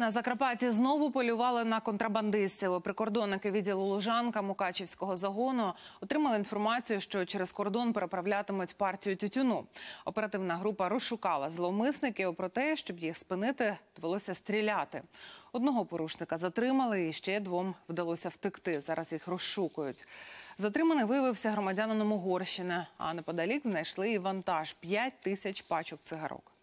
На Закарпатті знову полювали на контрабандистів. Прикордонники відділу Лужанка Мукачівського загону отримали інформацію, що через кордон переправлятимуть партію тютюну. Оперативна група розшукала зловмисників. Проте, щоб їх спинити, довелося стріляти. Одного порушника затримали, і ще двом вдалося втекти. Зараз їх розшукують. Затриманий виявився громадянином Угорщини, а неподалік знайшли і вантаж 5 тисяч пачок цигарок.